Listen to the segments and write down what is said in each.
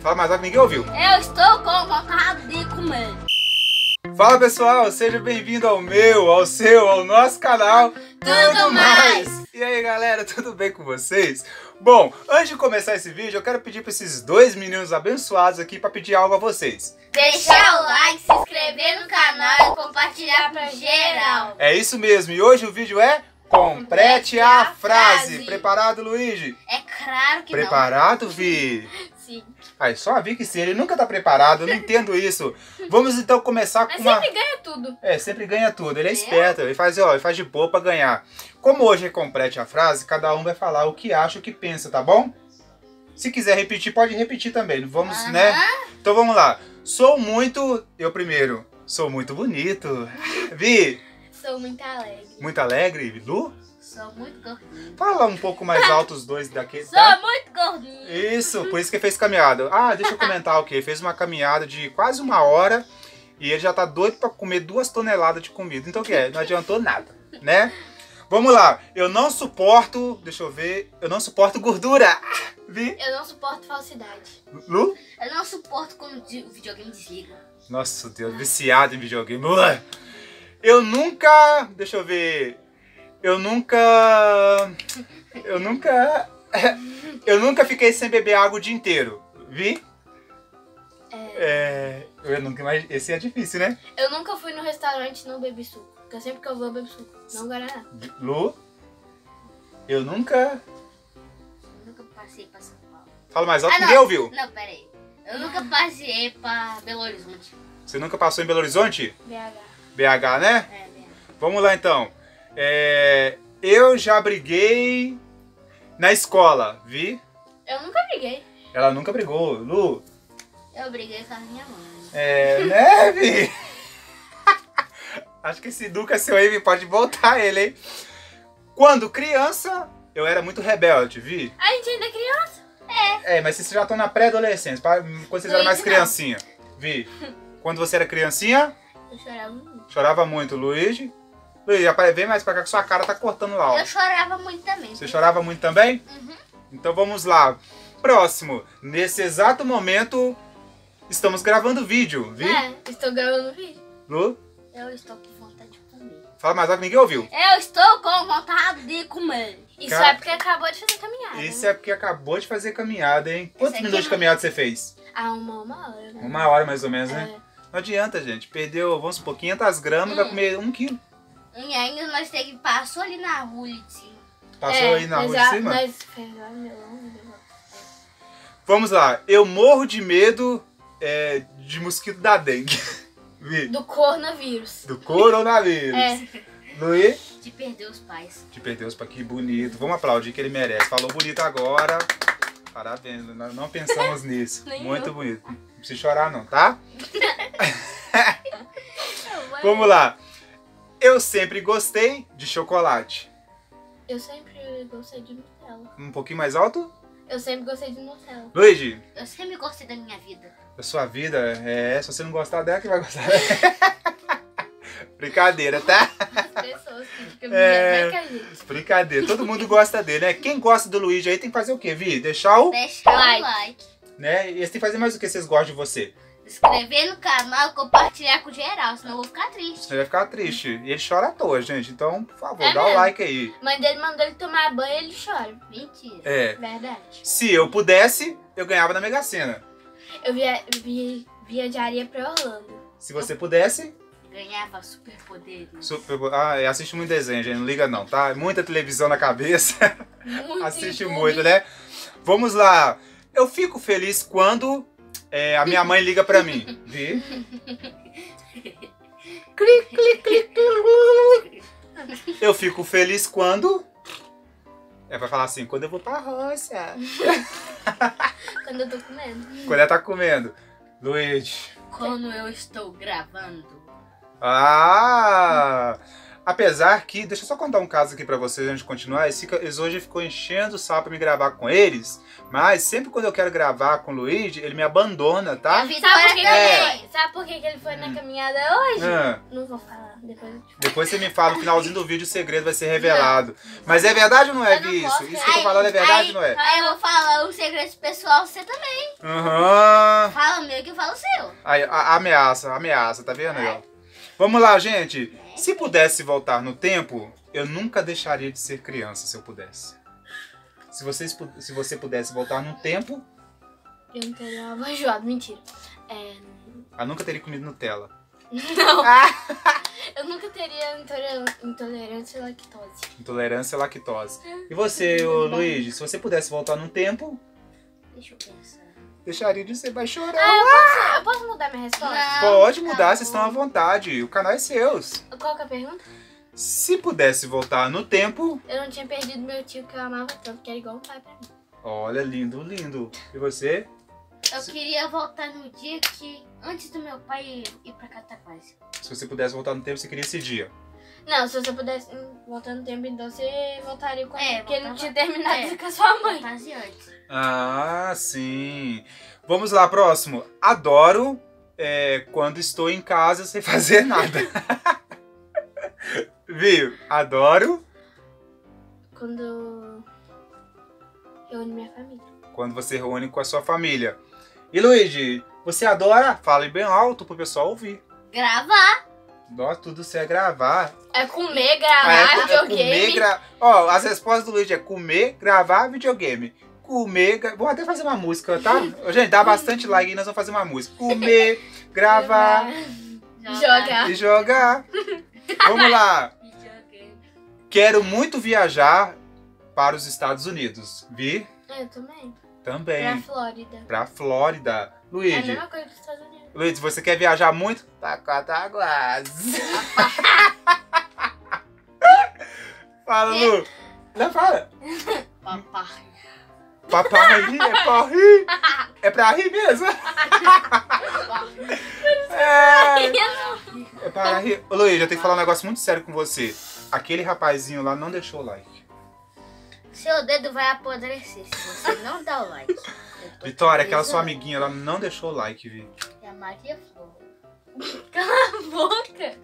Fala mais alto, ninguém ouviu. Eu estou com vontade de comer. Fala pessoal, seja bem-vindo ao meu, ao seu, ao nosso canal Tudo Mais. E aí galera, tudo bem com vocês? Bom, antes de começar esse vídeo, eu quero pedir para esses dois meninos abençoados aqui para pedir algo a vocês. Deixar o like, se inscrever no canal e compartilhar pra geral. É isso mesmo, e hoje o vídeo é Complete a frase. Preparado, Luigi? É claro que Preparado, Vi? não. Sim. Ai, só a Vi que sim, ele nunca tá preparado, eu não entendo isso. Vamos então começar com Mas uma... sempre ganha tudo. É, sempre ganha tudo. Ele é É? esperto, ele faz, ó, ele faz de boa pra ganhar. Como hoje é complete a frase, cada um vai falar o que acha, o que pensa, tá bom? Se quiser repetir, pode repetir também. Vamos, né? Então vamos lá. Sou muito. Eu primeiro. Sou muito bonito. Vi, Sou muito alegre. muito alegre. Lu, Sou muito gordinho. fala um pouco mais alto os dois daqui. Sou Tá? muito gordinho. Isso, por isso que fez caminhada. Ah, deixa eu comentar o que? Ele fez uma caminhada de quase uma hora e ele já tá doido pra comer duas toneladas de comida. Então o que é? Não adiantou nada, né? Vamos lá. Eu não suporto. Deixa eu ver. Eu não suporto gordura. Vi? Eu não suporto falsidade. Lu? Eu não suporto quando o videogame desliga. Nossa Deus, viciado em videogame. Eu nunca. Deixa eu ver. Eu nunca. Eu nunca. Eu nunca fiquei sem beber água o dia inteiro. Vi? É. Eu nunca mais. Esse é difícil, né? Eu nunca fui no restaurante e não bebi suco. Porque sempre que eu vou, eu bebo suco. Não Guaraná. Lu? Eu nunca. Eu nunca passei pra São Paulo. Fala mais alto, Ah, ninguém ouviu. Não, pera aí. Eu nunca passei pra Belo Horizonte. Você nunca passou em Belo Horizonte? BH. BH, né? É, BH. Vamos lá então. É, Eu já briguei na escola, vi? Eu nunca briguei. Ela nunca brigou. Lu, Eu briguei com a minha mãe. é. né, Vi? Acho que esse Duca seu aí pode voltar ele, hein? Quando criança, eu era muito rebelde, vi? A gente ainda é criança? É, mas vocês já estão na pré-adolescência, quando vocês eram mais não. criancinha. Vi? Quando você era criancinha, Eu chorava muito. chorava muito, Luigi. Vem mais pra cá que sua cara tá cortando lá, ó. Eu chorava muito também. Você chorava muito também? Uhum. Então vamos lá. Próximo. Nesse exato momento, estamos gravando vídeo, vi? É, estou gravando vídeo. Lu, Eu estou com vontade de comer. fala mais alto, ninguém ouviu. Eu estou com vontade de comer. Isso é porque acabou de fazer caminhada. Isso né? é porque acabou de fazer caminhada, hein? Quantos minutos de é- caminhada você fez? Ah, uma, uma hora, né? Uma hora mais ou menos, né? É. Não adianta, gente. Perdeu, vamos supor, 500 gramas, vai Hum. comer um quilo. E ainda nós teve que passou ali na rua ali de cima. Passou É, aí na rua já- de cima? Nós Vamos lá. Eu morro de medo é, de mosquito da dengue. Do coronavírus. Do coronavírus. É. Luiz? De perder os pais. De Deus pra que bonito. Vamos aplaudir que ele merece. Falou bonito agora. Parabéns, nós não pensamos nisso. Nem Muito eu. bonito. Não precisa chorar não, tá? Vamos lá. Eu sempre gostei de chocolate. Eu sempre gostei de Nutella. Um pouquinho mais alto? Eu sempre gostei de Nutella. Luigi, Eu sempre gostei da minha vida. a sua vida é. Se você não gostar dela, que vai gostar Brincadeira, tá? As pessoas que ficam É. é. gente. Brincadeira. Todo mundo gosta dele, né? Quem gosta do Luigi aí tem que fazer o quê, Vi? Deixar o. Deixar Like. o like. Né? E eles têm que fazer mais o que vocês gostam de você. Se inscrever no canal, compartilhar com geral, senão eu vou ficar triste. Você vai ficar triste. E ele chora à toa, gente. Então, por favor, É dá o like aí. Mãe dele mandou ele tomar banho e ele chora. Mentira. É. Verdade. Se eu pudesse, eu ganhava na Mega Sena. Eu via, via, viajaria pra Orlando. Se você pudesse, Ganhava superpoderes. super... ah, assiste muito desenho, gente. Não liga não, tá? Muita televisão na cabeça. Muito Assiste muito, né? Vamos lá. Eu fico feliz quando é, a minha mãe liga pra mim. Vi? Cli, cli, cli, cli. Eu fico feliz quando. É, vai falar assim, quando eu vou pra roça. Quando eu tô comendo. Quando ela tá comendo. Luigi. Quando eu estou gravando. Ah! Apesar que, deixa eu só contar um caso aqui pra vocês antes de continuar. Eles, hoje ficou enchendo o saco pra me gravar com eles, mas sempre quando eu quero gravar com o Luigi, ele me abandona, tá? Sabe por que, É. que ele foi? Sabe por que, que ele foi na caminhada hoje? Ah, Não vou falar, depois eu te depois você me fala no finalzinho do vídeo o segredo vai ser revelado. Mas é verdade ou não é, não Vi? Isso, posso, isso que eu tô falando é verdade ou não é? Aí eu vou falar um segredo pessoal, você também. Aham. Fala o meu que eu falo o seu. Aí, a- a ameaça, ameaça, tá vendo aí, ó? Vamos lá, gente. Se pudesse voltar no tempo, eu nunca deixaria de ser criança se eu pudesse. Se, vocês, se você pudesse voltar no tempo, Eu não teria uma enjoado, mentira. É, eu nunca teria comido Nutella. não, Ah! eu nunca teria intolerância à lactose. Intolerância à lactose. E você, ô, Luigi, se você pudesse voltar no tempo, Deixa eu pensar. deixaria de ser. Vai chorar. Ah, eu posso mudar minha resposta? Não, Pode tá mudar, bom. vocês estão à vontade. O canal é seus. Qual que é a pergunta? Se pudesse voltar no tempo, Eu não tinha perdido meu tio que eu amava tanto, que era igual um pai pra mim. olha, lindo, lindo. E você? Eu queria voltar no dia que, antes do meu pai ir pra Cataquás. Se você pudesse voltar no tempo, você queria esse dia. Não, se você pudesse hum, voltar no tempo, então você voltaria com É, porque ele não tinha terminado é. com a sua mãe. Antes. Ah, sim. Vamos lá, próximo. Adoro é, quando estou em casa sem fazer nada. Viu? Adoro Quando uni minha família. quando você reúne com a sua família. E Luigi, você adora? Fale bem alto pro pessoal ouvir. Gravar. Nossa, tudo você é gravar. É comer, Ah, gravar, é, co- é videogame. comer, gra... Ó, as respostas do Luigi é comer, gravar, videogame. Comer, gra... vamos até fazer uma música, tá? Gente, dá bastante like e nós vamos fazer uma música. Comer, gravar Jogar. e jogar. Vamos lá. Quero muito viajar para os Estados Unidos. Vi? Eu também. Também. Pra Flórida. Pra Flórida. É a mesma coisa dos Estados Unidos. Luigi, você quer viajar muito? Taquataguas. fala, Lu. Não, fala. Papai. Papai, é pra rir. É pra rir mesmo? É, é pra rir. Ô, Luigi, eu tenho que falar um negócio muito sério com você. Aquele rapazinho lá não deixou o like. Seu dedo vai apodrecer se você não dá o like. Vitória, aquela sua avisando. amiguinha, ela não deixou o like, Vi. É a Maria Flor. Cala a boca.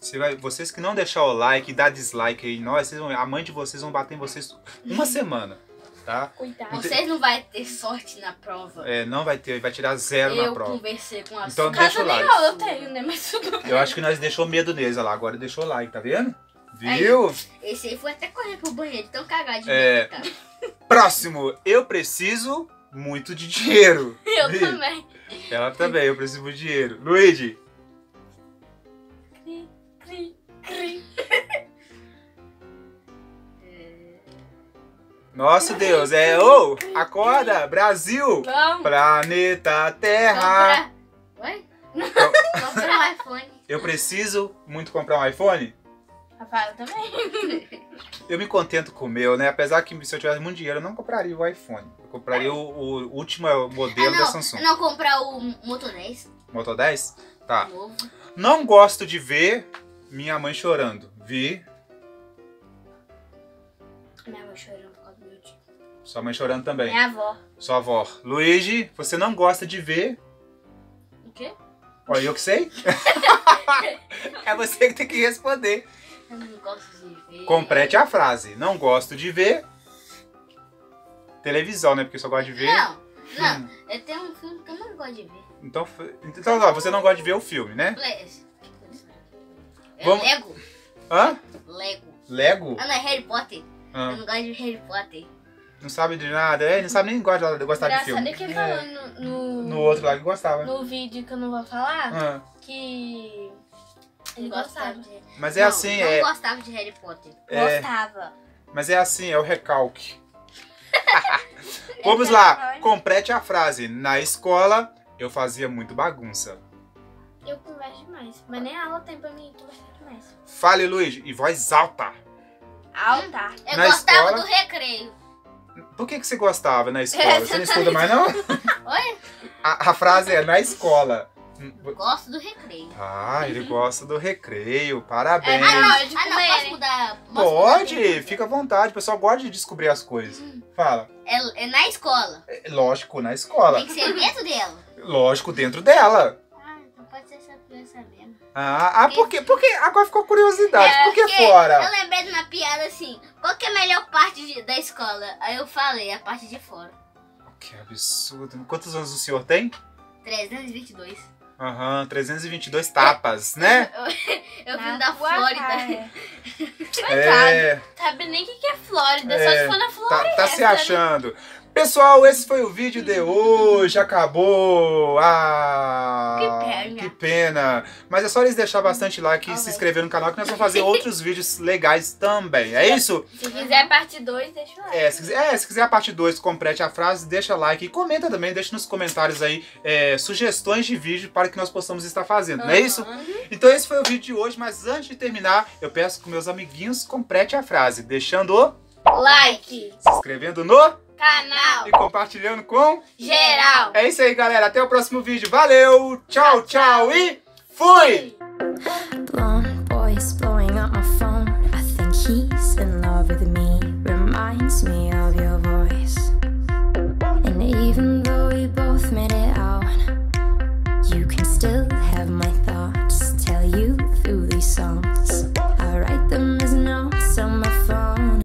Você vai, vocês que não deixar o like dar dislike aí nós, vocês vão- a mãe de vocês vão bater em vocês uma semana, tá? Coitado. Vocês não vão ter sorte na prova. É, não vai ter, vai tirar zero na eu prova. conversei com a Então sua- deixa o Caso like. nenhum eu tenho, né? Mas tudo bem. Eu acho que nós deixou medo neles, olha lá, agora deixou o like, tá vendo? Viu? Esse aí foi até correr pro banheiro, tão cagado de É. Próximo, eu preciso muito de dinheiro. Eu também. Ela também, eu preciso de dinheiro. Luigi, Cri, cri, cri. nosso Deus, é, ô, acorda, Brasil, Vamos. planeta Terra. Comprar... Oi? Então, Comprar um iPhone. eu preciso muito comprar um iPhone? Rafael também. Eu me contento com o meu, né? Apesar que se eu tivesse muito dinheiro, eu não compraria o iPhone. Eu compraria o, o último modelo ah, da não, Samsung. não comprar o Moto 10 Moto 10? Tá. novo. Não gosto de ver minha mãe chorando. Vi Minha avó chorando por causa do meu tio. sua mãe chorando também. Minha avó. Sua avó. Luigi, você não gosta de ver. O quê? Olha, eu que sei. é você que tem que responder. Eu não gosto de ver. Complete a frase. Não gosto de ver. Televisão, né? Porque eu só gosto de ver. Não, não. Hum. Eu tenho um filme que eu não gosto de ver. Então, então ó, você não gosta de ver o filme, né? É Vamos- Lego. Hã? Lego. Lego? Ah, não, é Harry Potter. Eu Hã? não gosto de Harry Potter. Não sabe de nada? É, não sabe nem gosta de gostar de Engraçado filme. é que É. falou no, no, No outro lá que gostava. no vídeo que eu não vou falar Hã. que ele Não gostava de Mas é não, assim, não é, gostava de Harry Potter. é. Gostava. Mas é assim, é o recalque. Vamos lá, complete a frase. Na escola, eu fazia muito bagunça. Eu converso demais. Mas nem a aula tem pra mim conversar demais. Fale, Luiz, em voz alta. Alta. Eu Na gostava escola? do recreio. Por que, que você gostava na escola? Você não estuda mais, não? Oi? A, a frase é, na escola, Hum, Gosto do recreio. Ah, ele gosta do recreio. Parabéns. É, não, Ah, de não, posso mudar? posso Pode, mudar? fica à vontade. O pessoal gosta de descobrir as coisas. Fala. É, é na escola. É, Lógico, na escola. Tem que ser dentro dela. Lógico, dentro dela. Ah, então pode ser essa criança mesmo. Ah, ah por quê? Porque agora ficou curiosidade. É, por que porque fora? Eu lembrei de uma piada assim. Qual que é a melhor parte de- da escola? Aí eu falei, a parte de fora. Que absurdo. Quantos anos o senhor tem? 322. Aham, 322 tapas, né? Eu vim Na da Flórida. cara. É, Sabe nem o que que é Flórida, É, só se for na tá, Flórida. tá se achando. Pessoal, esse foi o vídeo de hoje. Acabou. Ah, Que pena. que pena. Mas é só eles deixar bastante like e se inscrever no canal que nós vamos fazer outros vídeos legais também. É isso? Se quiser parte 2, deixa lá. É, se quiser, é, se quiser a parte 2, complete a frase, deixa like e comenta também, deixa nos comentários aí é, sugestões de vídeo para que nós possamos estar fazendo, não é isso? Então esse foi o vídeo de hoje, mas antes de terminar, eu peço que meus amiguinhos complete a frase, deixando o Like. se inscrevendo no Canal. e compartilhando com. Geral. É isso aí, galera. Até o próximo vídeo. Valeu, tchau, tchau e fui!